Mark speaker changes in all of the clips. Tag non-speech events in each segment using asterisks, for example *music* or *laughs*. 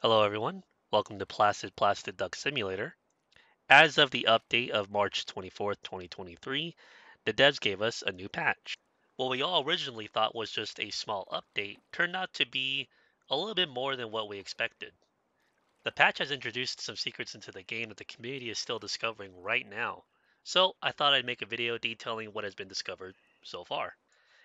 Speaker 1: Hello everyone, welcome to Placid Plastic Duck Simulator. As of the update of March 24th, 2023, the devs gave us a new patch. What we all originally thought was just a small update turned out to be a little bit more than what we expected. The patch has introduced some secrets into the game that the community is still discovering right now, so I thought I'd make a video detailing what has been discovered so far.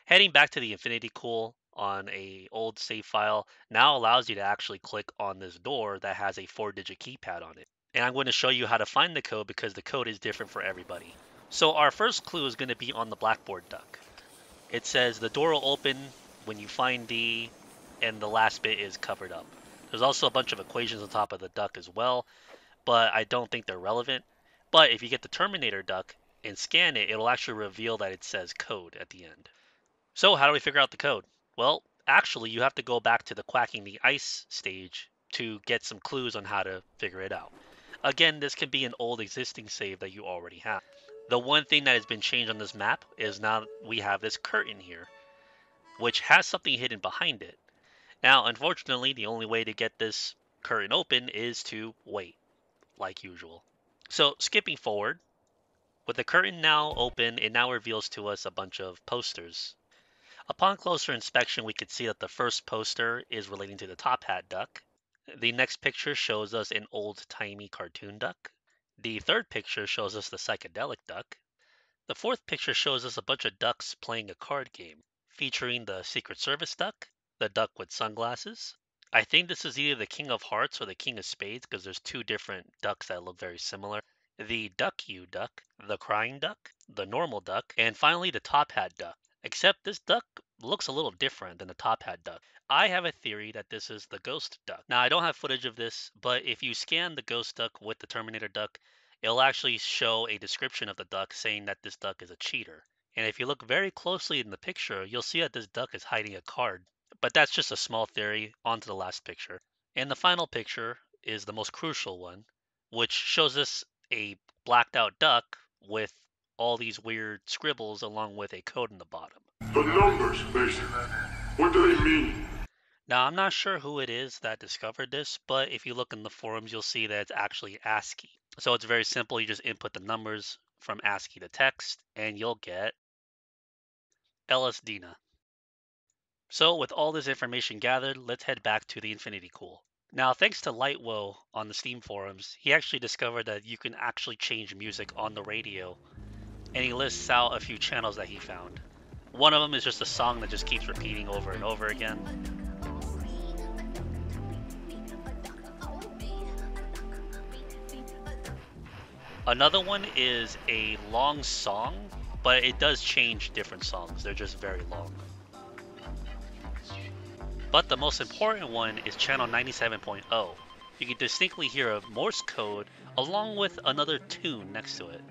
Speaker 1: Heading back to the Infinity Pool on a old save file now allows you to actually click on this door that has a four digit keypad on it. And I'm going to show you how to find the code because the code is different for everybody. So our first clue is going to be on the blackboard duck. It says the door will open when you find D and the last bit is covered up. There's also a bunch of equations on top of the duck as well, but I don't think they're relevant. But if you get the Terminator duck and scan it, it'll actually reveal that it says code at the end. So how do we figure out the code? Well, actually, you have to go back to the quacking the ice stage to get some clues on how to figure it out. Again, this can be an old existing save that you already have. The one thing that has been changed on this map is now we have this curtain here, which has something hidden behind it. Now, unfortunately, the only way to get this curtain open is to wait, like usual. So, skipping forward, with the curtain now open, it now reveals to us a bunch of posters Upon closer inspection, we could see that the first poster is relating to the top hat duck. The next picture shows us an old-timey cartoon duck. The third picture shows us the psychedelic duck. The fourth picture shows us a bunch of ducks playing a card game, featuring the Secret Service duck, the duck with sunglasses. I think this is either the King of Hearts or the King of Spades because there's two different ducks that look very similar. The Duck You duck, the Crying duck, the Normal duck, and finally the Top Hat duck. Except this duck looks a little different than the top hat duck. I have a theory that this is the ghost duck. Now, I don't have footage of this, but if you scan the ghost duck with the Terminator duck, it'll actually show a description of the duck saying that this duck is a cheater. And if you look very closely in the picture, you'll see that this duck is hiding a card. But that's just a small theory. On to the last picture. And the final picture is the most crucial one, which shows us a blacked out duck with all these weird scribbles along with a code in the bottom.
Speaker 2: The numbers, Mason. What do they mean?
Speaker 1: Now, I'm not sure who it is that discovered this, but if you look in the forums, you'll see that it's actually ASCII. So it's very simple. You just input the numbers from ASCII to text, and you'll get Ellisdina. So with all this information gathered, let's head back to the Infinity Pool. Now, thanks to Lightwoe on the Steam forums, he actually discovered that you can actually change music on the radio and he lists out a few channels that he found. One of them is just a song that just keeps repeating over and over again. Another one is a long song, but it does change different songs. They're just very long. But the most important one is channel 97.0. You can distinctly hear a Morse code along with another tune next to it.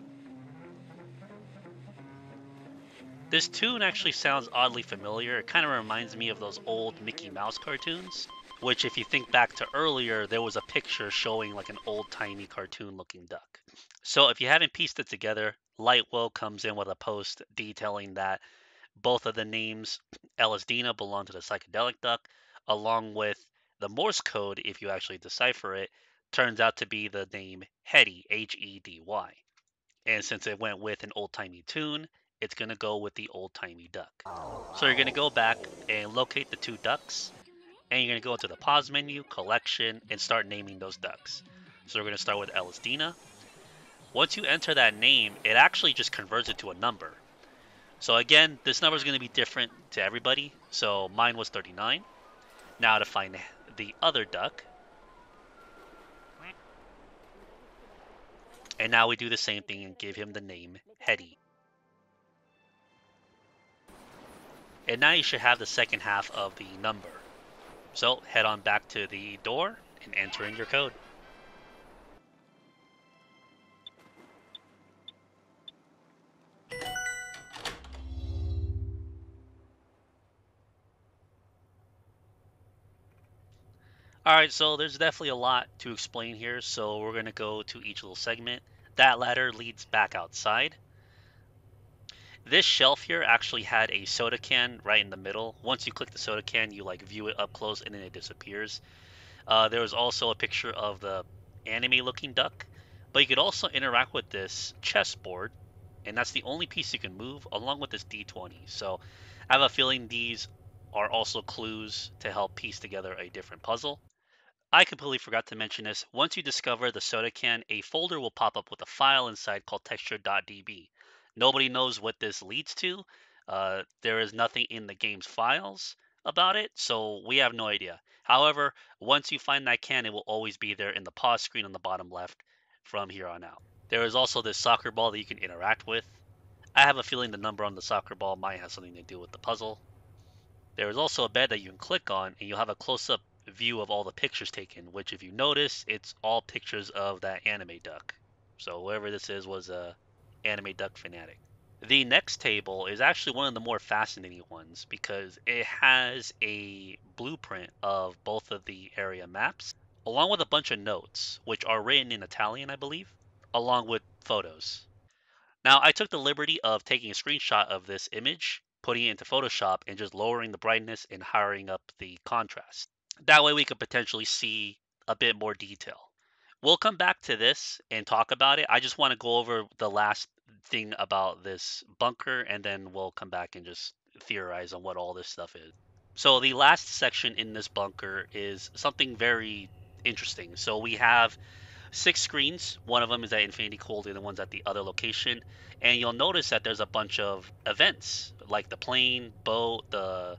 Speaker 1: This tune actually sounds oddly familiar. It kind of reminds me of those old Mickey Mouse cartoons, which if you think back to earlier, there was a picture showing like an old-timey cartoon-looking duck. So if you haven't pieced it together, Lightwell comes in with a post detailing that both of the names Ellisdina belong to the psychedelic duck, along with the Morse code, if you actually decipher it, turns out to be the name Hedy, H-E-D-Y. And since it went with an old-timey tune, it's going to go with the old-timey duck. So you're going to go back and locate the two ducks, and you're going to go into the pause menu, collection, and start naming those ducks. So we're going to start with Ellisdina. Once you enter that name, it actually just converts it to a number. So again, this number is going to be different to everybody. So mine was 39. Now to find the other duck. And now we do the same thing and give him the name Hedy. And now you should have the second half of the number. So head on back to the door and enter in your code. Alright, so there's definitely a lot to explain here, so we're going to go to each little segment. That ladder leads back outside. This shelf here actually had a soda can right in the middle. Once you click the soda can, you like view it up close and then it disappears. Uh, there was also a picture of the anime-looking duck, but you could also interact with this chessboard, and that's the only piece you can move, along with this d20. So I have a feeling these are also clues to help piece together a different puzzle. I completely forgot to mention this. Once you discover the soda can, a folder will pop up with a file inside called texture.db. Nobody knows what this leads to. Uh, there is nothing in the game's files about it, so we have no idea. However, once you find that can, it will always be there in the pause screen on the bottom left from here on out. There is also this soccer ball that you can interact with. I have a feeling the number on the soccer ball might have something to do with the puzzle. There is also a bed that you can click on, and you'll have a close-up view of all the pictures taken, which if you notice, it's all pictures of that anime duck. So whoever this is was a anime duck fanatic. The next table is actually one of the more fascinating ones because it has a blueprint of both of the area maps, along with a bunch of notes, which are written in Italian, I believe, along with photos. Now, I took the liberty of taking a screenshot of this image, putting it into Photoshop, and just lowering the brightness and hiring up the contrast. That way we could potentially see a bit more detail. We'll come back to this and talk about it. I just want to go over the last thing about this bunker and then we'll come back and just theorize on what all this stuff is. So the last section in this bunker is something very interesting. So we have six screens. One of them is at Infinity Pool, the other one's at the other location. And you'll notice that there's a bunch of events like the plane, boat, the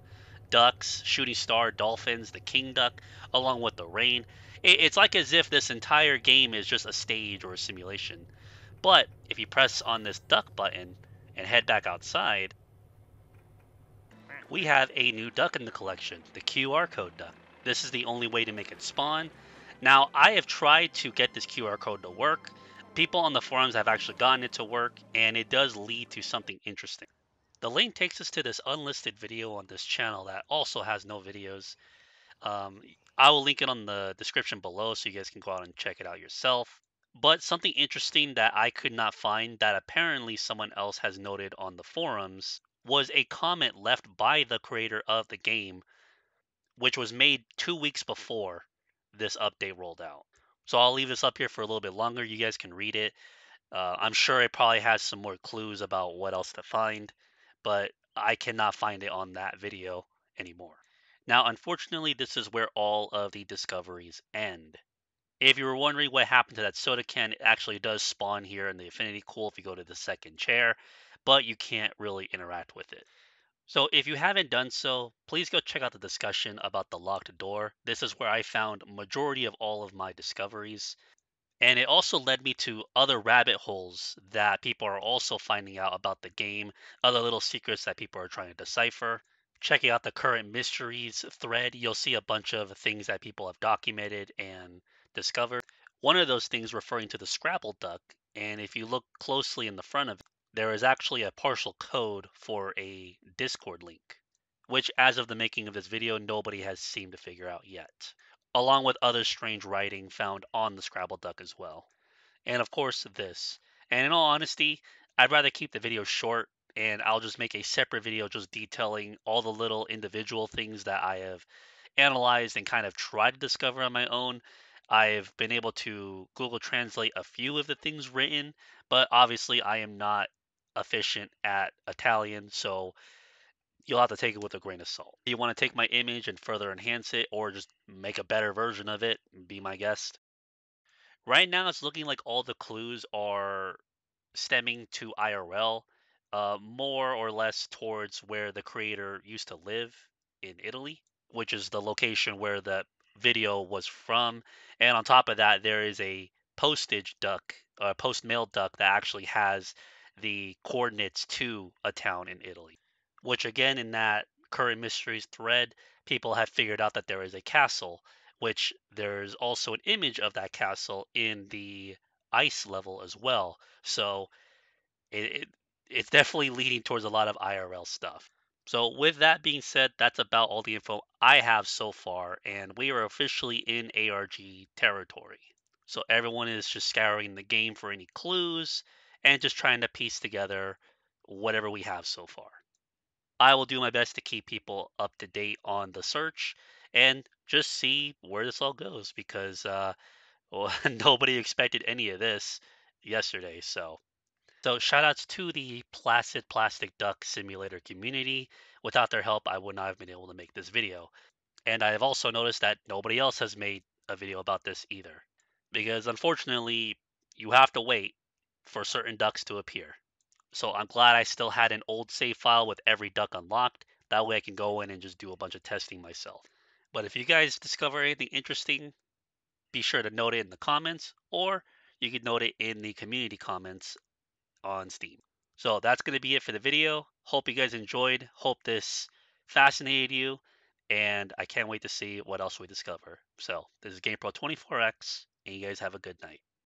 Speaker 1: ducks, shooting star, dolphins, the king duck, along with the rain. It's like as if this entire game is just a stage or a simulation. But if you press on this duck button and head back outside, we have a new duck in the collection, the QR code duck. This is the only way to make it spawn. Now, I have tried to get this QR code to work. People on the forums have actually gotten it to work, and it does lead to something interesting. The link takes us to this unlisted video on this channel that also has no videos. Um, I will link it on the description below so you guys can go out and check it out yourself. But something interesting that I could not find that apparently someone else has noted on the forums was a comment left by the creator of the game, which was made two weeks before this update rolled out. So I'll leave this up here for a little bit longer. You guys can read it. Uh, I'm sure it probably has some more clues about what else to find but I cannot find it on that video anymore. Now, unfortunately, this is where all of the discoveries end. If you were wondering what happened to that soda can, it actually does spawn here in the Infinity Pool if you go to the second chair, but you can't really interact with it. So if you haven't done so, please go check out the discussion about the locked door. This is where I found majority of all of my discoveries. And it also led me to other rabbit holes that people are also finding out about the game, other little secrets that people are trying to decipher. Checking out the current mysteries thread, you'll see a bunch of things that people have documented and discovered. One of those things referring to the Scrabble duck, and if you look closely in the front of it, there is actually a partial code for a Discord link, which as of the making of this video, nobody has seemed to figure out yet along with other strange writing found on the Scrabble Duck as well. And of course, this. And in all honesty, I'd rather keep the video short and I'll just make a separate video just detailing all the little individual things that I have analyzed and kind of tried to discover on my own. I've been able to Google Translate a few of the things written, but obviously I am not efficient at Italian, so you'll have to take it with a grain of salt. You want to take my image and further enhance it or just make a better version of it? Be my guest. Right now, it's looking like all the clues are stemming to IRL, uh, more or less towards where the creator used to live in Italy, which is the location where the video was from. And on top of that, there is a postage duck, a post mail duck that actually has the coordinates to a town in Italy which again in that current mysteries thread, people have figured out that there is a castle, which there's also an image of that castle in the ice level as well. So it, it it's definitely leading towards a lot of IRL stuff. So with that being said, that's about all the info I have so far, and we are officially in ARG territory. So everyone is just scouring the game for any clues and just trying to piece together whatever we have so far. I will do my best to keep people up to date on the search. and just see where this all goes because uh, *laughs* well, nobody expected any of this yesterday. So, so shout outs to the Placid Plastic Duck Simulator community. Without their help, I would not have been able to make this video. And I have also noticed that nobody else has made a video about this either. Because unfortunately, you have to wait for certain ducks to appear. So I'm glad I still had an old save file with every duck unlocked. That way I can go in and just do a bunch of testing myself. But if you guys discover anything interesting, be sure to note it in the comments, or you can note it in the community comments on Steam. So that's going to be it for the video. Hope you guys enjoyed. Hope this fascinated you. And I can't wait to see what else we discover. So this is GamePro 24X, and you guys have a good night.